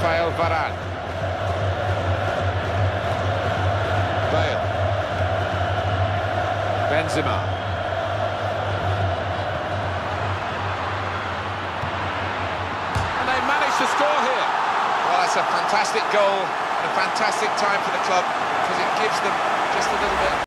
Rafael Varane. Bale. Benzema. And they managed to score here. Well, that's a fantastic goal and a fantastic time for the club because it gives them just a little bit